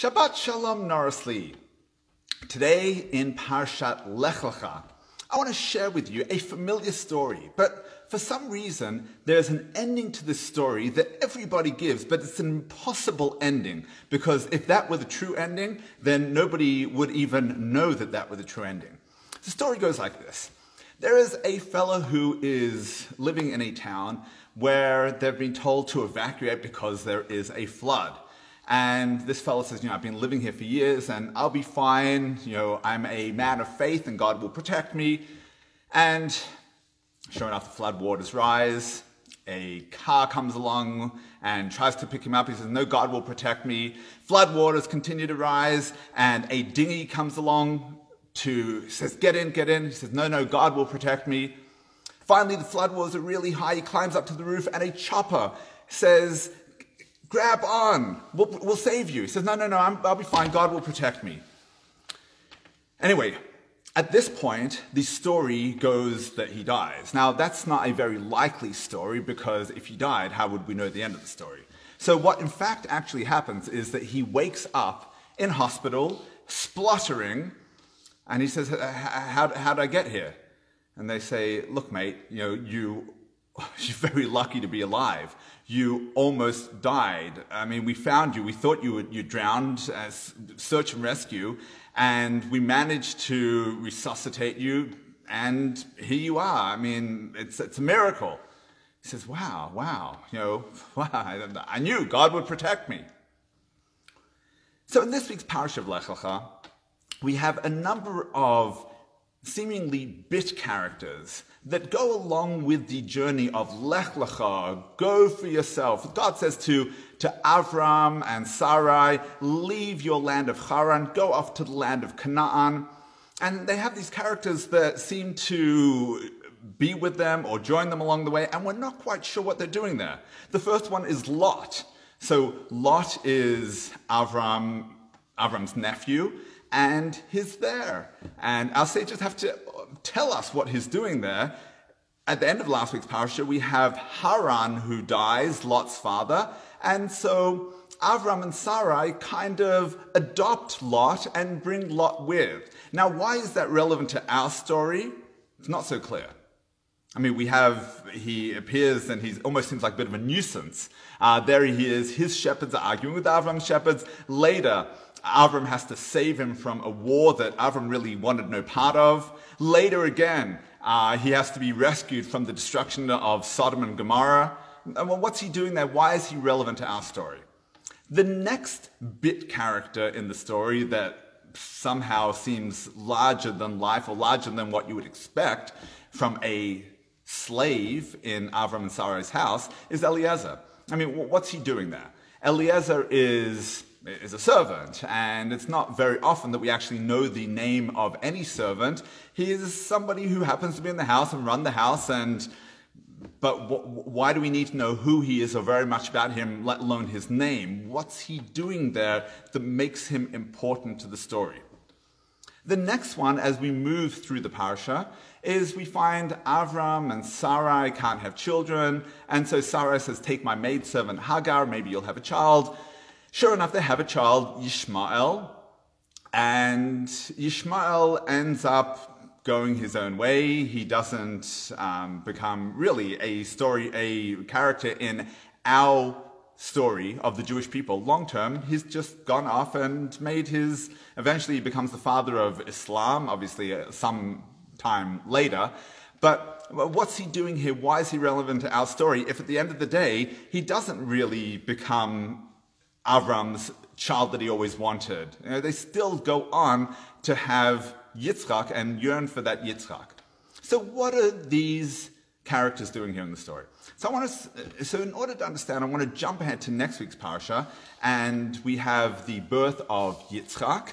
Shabbat Shalom Norrisly. Today in Parshat Lech Lecha, I want to share with you a familiar story, but for some reason there's an ending to this story that everybody gives, but it's an impossible ending because if that were the true ending, then nobody would even know that that were the true ending. The story goes like this. There is a fellow who is living in a town where they've been told to evacuate because there is a flood. And this fellow says, you know, I've been living here for years and I'll be fine. You know, I'm a man of faith and God will protect me. And sure enough, the flood waters rise. A car comes along and tries to pick him up. He says, no, God will protect me. Flood waters continue to rise and a dinghy comes along to, says, get in, get in. He says, no, no, God will protect me. Finally, the flood waters are really high. He climbs up to the roof and a chopper says, grab on, we'll, we'll save you. He says, no, no, no, i will be fine, God will protect me. Anyway, at this point, the story goes that he dies. Now, that's not a very likely story because if he died, how would we know the end of the story? So what in fact actually happens is that he wakes up in hospital, spluttering, and he says, how, how did I get here? And they say, look, mate, you know, you you're very lucky to be alive. You almost died. I mean, we found you. We thought you, were, you drowned, uh, as search and rescue, and we managed to resuscitate you, and here you are. I mean, it's, it's a miracle. He says, wow, wow, you know, wow, I knew God would protect me. So in this week's Parsha of Lech Lecha, we have a number of seemingly bit characters that go along with the journey of Lech Lecha, go for yourself. God says to, to Avram and Sarai, leave your land of Haran, go off to the land of Canaan. And they have these characters that seem to be with them or join them along the way, and we're not quite sure what they're doing there. The first one is Lot. So Lot is Avram, Avram's nephew, and he's there. And our sages have to tell us what he's doing there. At the end of last week's parasha, we have Haran who dies, Lot's father. And so Avram and Sarai kind of adopt Lot and bring Lot with. Now, why is that relevant to our story? It's not so clear. I mean, we have, he appears and he almost seems like a bit of a nuisance. Uh, there he is, his shepherds are arguing with Avram's shepherds. Later, Avram has to save him from a war that Avram really wanted no part of. Later again, uh, he has to be rescued from the destruction of Sodom and Gomorrah. Well, what's he doing there? Why is he relevant to our story? The next bit character in the story that somehow seems larger than life or larger than what you would expect from a slave in Avram and Sarai's house is Eliezer. I mean, what's he doing there? Eliezer is is a servant, and it's not very often that we actually know the name of any servant. He is somebody who happens to be in the house and run the house, and but why do we need to know who he is or very much about him, let alone his name? What's he doing there that makes him important to the story? The next one, as we move through the parasha, is we find Avram and Sarai can't have children, and so Sarai says, Take my maidservant Hagar, maybe you'll have a child. Sure enough, they have a child, Ishmael, and Ishmael ends up going his own way. He doesn't um, become really a story, a character in our story of the Jewish people long term. He's just gone off and made his, eventually he becomes the father of Islam, obviously uh, some time later. But what's he doing here? Why is he relevant to our story if at the end of the day, he doesn't really become Avram's child that he always wanted. You know, they still go on to have Yitzchak and yearn for that Yitzchak. So what are these characters doing here in the story? So I want to, so in order to understand, I want to jump ahead to next week's parasha, and we have the birth of Yitzchak.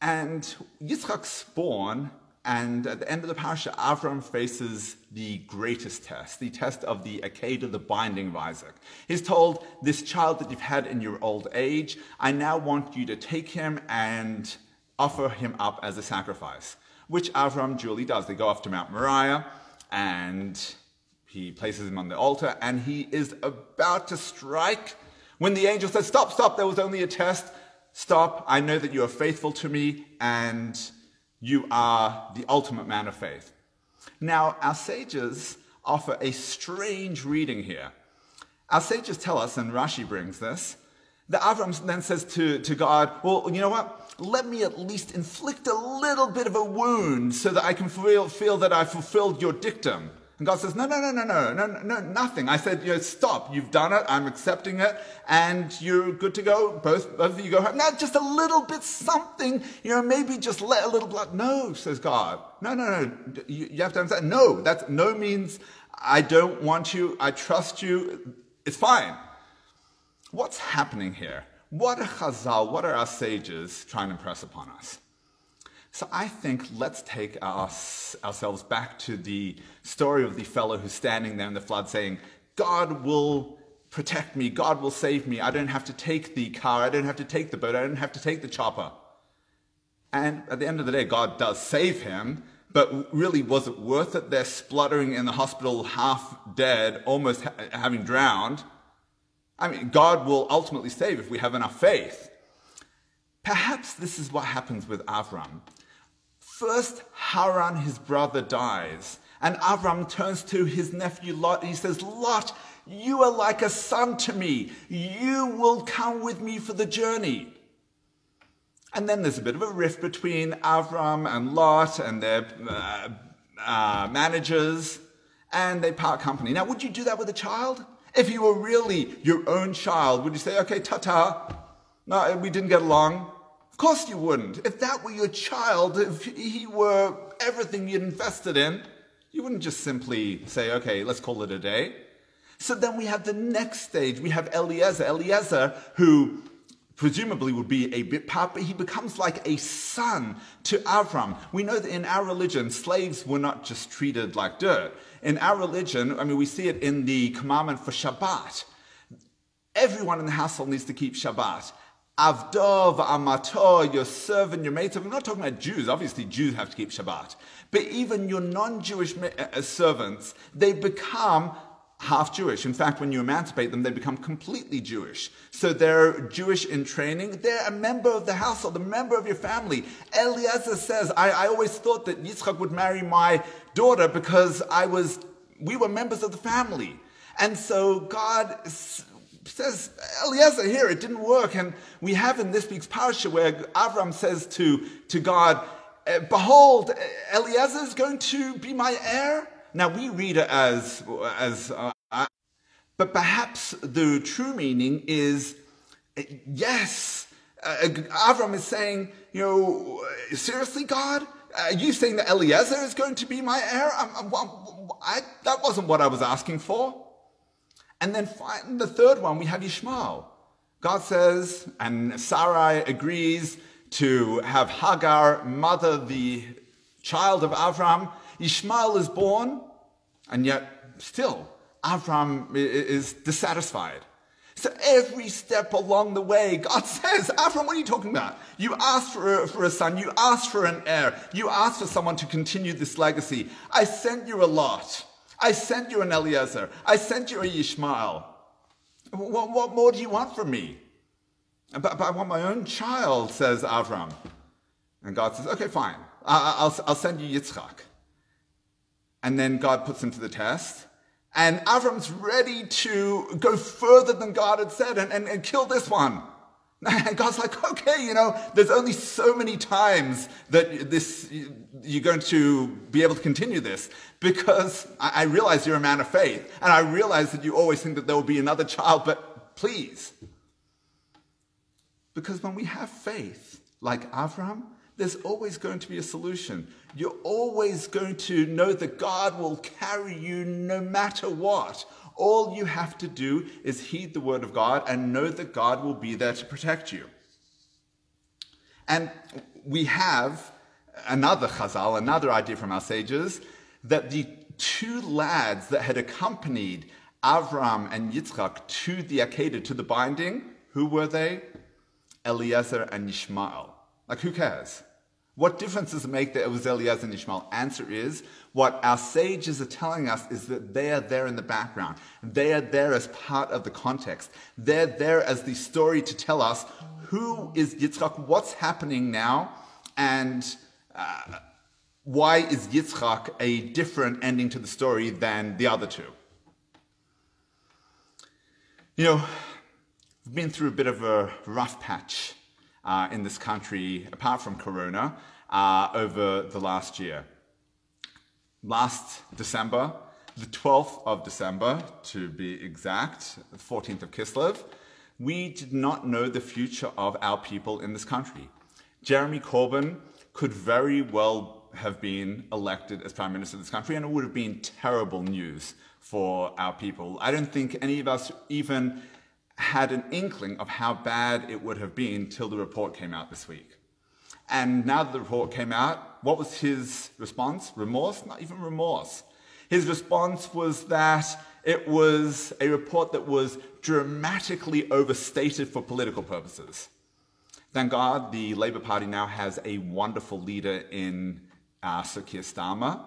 And Yitzchak's born and at the end of the parasha, Avram faces the greatest test, the test of the Akedah, the binding of Isaac. He's told, this child that you've had in your old age, I now want you to take him and offer him up as a sacrifice, which Avram duly does. They go off to Mount Moriah and he places him on the altar and he is about to strike When the angel says, Stop, stop, there was only a test, stop, I know that you are faithful to me and you are the ultimate man of faith. Now, our sages offer a strange reading here. Our sages tell us, and Rashi brings this, that Avram then says to, to God, Well, you know what? Let me at least inflict a little bit of a wound so that I can feel, feel that I fulfilled your dictum. And God says, no, no, no, no, no, no, no, nothing. I said, you stop. You've done it. I'm accepting it. And you're good to go. Both, both of you go home. Now, just a little bit something, you know, maybe just let a little blood. No, says God. No, no, no. You, you have to understand. No, that's, no means I don't want you. I trust you. It's fine. What's happening here? What are Chazal, what are our sages trying to impress upon us? So I think let's take ourselves back to the story of the fellow who's standing there in the flood saying, God will protect me, God will save me. I don't have to take the car, I don't have to take the boat, I don't have to take the chopper. And at the end of the day, God does save him, but really, was it worth it? They're spluttering in the hospital, half dead, almost ha having drowned. I mean, God will ultimately save if we have enough faith. Perhaps this is what happens with Avram. First, Haran, his brother, dies. And Avram turns to his nephew Lot and he says, Lot, you are like a son to me. You will come with me for the journey. And then there's a bit of a rift between Avram and Lot and their uh, uh, managers, and they part company. Now, would you do that with a child? If you were really your own child, would you say, okay, ta ta, no, we didn't get along, of course you wouldn't. If that were your child, if he were everything you'd invested in, you wouldn't just simply say, okay, let's call it a day. So then we have the next stage. We have Eliezer. Eliezer, who presumably would be a bit part, but he becomes like a son to Avram. We know that in our religion, slaves were not just treated like dirt. In our religion, I mean, we see it in the commandment for Shabbat. Everyone in the household needs to keep Shabbat. Avdov, Amato, your servant, your maid I'm not talking about Jews. Obviously, Jews have to keep Shabbat. But even your non-Jewish uh, uh, servants, they become half Jewish. In fact, when you emancipate them, they become completely Jewish. So they're Jewish in training. They're a member of the household, a member of your family. Eliezer says, I, I always thought that Yitzchak would marry my daughter because I was, we were members of the family. And so God says, Eliezer here, it didn't work. And we have in this week's parasha where Avram says to, to God, eh, Behold, Eliezer is going to be my heir. Now we read it as, as uh, but perhaps the true meaning is, eh, yes, uh, Avram is saying, you know, seriously, God? Are you saying that Eliezer is going to be my heir? I, I, that wasn't what I was asking for. And then find the third one, we have Ishmael. God says, and Sarai agrees to have Hagar mother the child of Avram. Ishmael is born, and yet still Avram is dissatisfied. So every step along the way, God says, Avram, what are you talking about? You asked for a, for a son, you asked for an heir, you asked for someone to continue this legacy. I sent you a Lot. I sent you an Eliezer. I sent you a Ishmael. What, what more do you want from me? But, but, I want my own child, says Avram. And God says, okay, fine. I'll, I'll send you Yitzchak. And then God puts him to the test. And Avram's ready to go further than God had said and, and, and kill this one. And God's like, okay, you know, there's only so many times that this you're going to be able to continue this because I, realize you're a man of faith, and I realize that you always think that there will be another child, but please. Because when we have faith, like Avram, there's always going to be a solution. You're always going to know that God will carry you no matter what. All you have to do is heed the word of God and know that God will be there to protect you. And we have another chazal, another idea from our sages, that the two lads that had accompanied Avram and Yitzchak to the Akedah, to the binding, who were they? Eliezer and Ishmael. Like, who cares? What difference does it make that it was and Ishmael? Answer is, what our sages are telling us is that they are there in the background. They are there as part of the context. They're there as the story to tell us who is Yitzchak, what's happening now, and uh, why is Yitzchak a different ending to the story than the other two. You know, we've been through a bit of a rough patch uh, in this country, apart from Corona, uh, over the last year. Last December, the 12th of December, to be exact, the 14th of Kislev, we did not know the future of our people in this country. Jeremy Corbyn could very well have been elected as Prime Minister of this country, and it would have been terrible news for our people. I don't think any of us even had an inkling of how bad it would have been till the report came out this week. And now that the report came out, what was his response? Remorse? Not even remorse. His response was that it was a report that was dramatically overstated for political purposes. Thank God the Labour Party now has a wonderful leader in uh, Sir Keir Starmer,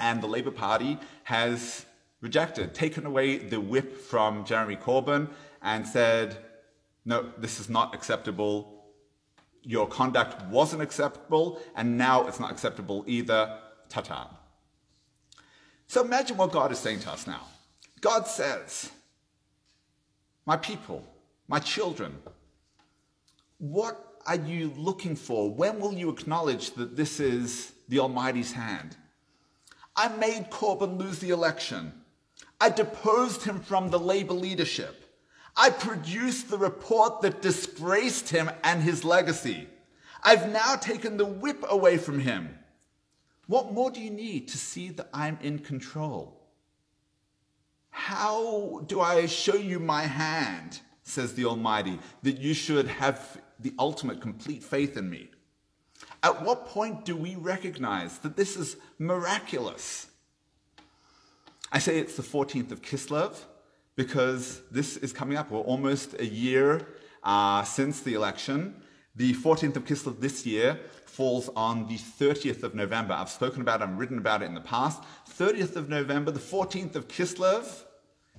and the Labour Party has rejected, taken away the whip from Jeremy Corbyn and said, no, this is not acceptable. Your conduct wasn't acceptable, and now it's not acceptable either. Ta ta. So imagine what God is saying to us now. God says, My people, my children, what are you looking for? When will you acknowledge that this is the Almighty's hand? I made Corbyn lose the election. I deposed him from the Labour leadership. I produced the report that disgraced him and his legacy. I've now taken the whip away from him. What more do you need to see that I'm in control? How do I show you my hand, says the Almighty, that you should have the ultimate complete faith in me? At what point do we recognize that this is miraculous? I say it's the 14th of Kislev because this is coming up. We're almost a year uh, since the election. The 14th of Kislev this year falls on the 30th of November. I've spoken about it, I've written about it in the past. 30th of November, the 14th of Kislev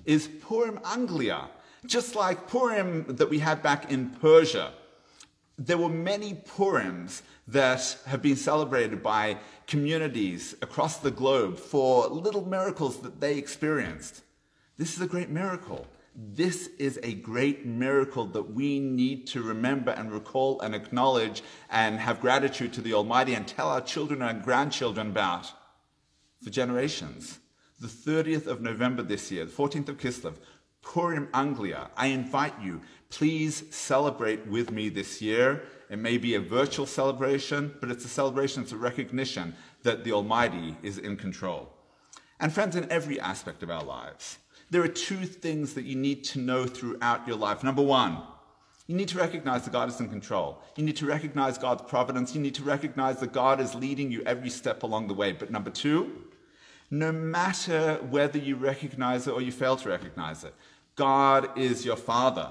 is Purim Anglia, just like Purim that we had back in Persia. There were many Purims that have been celebrated by communities across the globe for little miracles that they experienced. This is a great miracle. This is a great miracle that we need to remember and recall and acknowledge and have gratitude to the Almighty and tell our children and grandchildren about for generations. The 30th of November this year, the 14th of Kislev, Purim Anglia. I invite you, please celebrate with me this year. It may be a virtual celebration, but it's a celebration, it's a recognition that the Almighty is in control. And friends, in every aspect of our lives, there are two things that you need to know throughout your life. Number one, you need to recognize that God is in control. You need to recognize God's providence. You need to recognize that God is leading you every step along the way. But number two, no matter whether you recognize it or you fail to recognize it, God is your Father,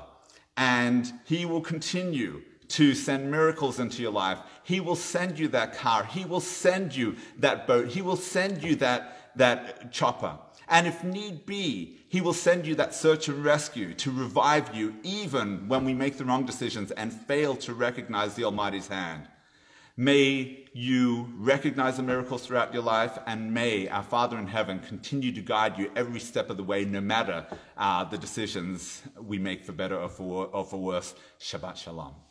and He will continue to send miracles into your life. He will send you that car. He will send you that boat. He will send you that, that chopper. And if need be, he will send you that search and rescue to revive you even when we make the wrong decisions and fail to recognize the Almighty's hand. May you recognize the miracles throughout your life, and may our Father in heaven continue to guide you every step of the way, no matter uh, the decisions we make for better or for, or for worse. Shabbat Shalom.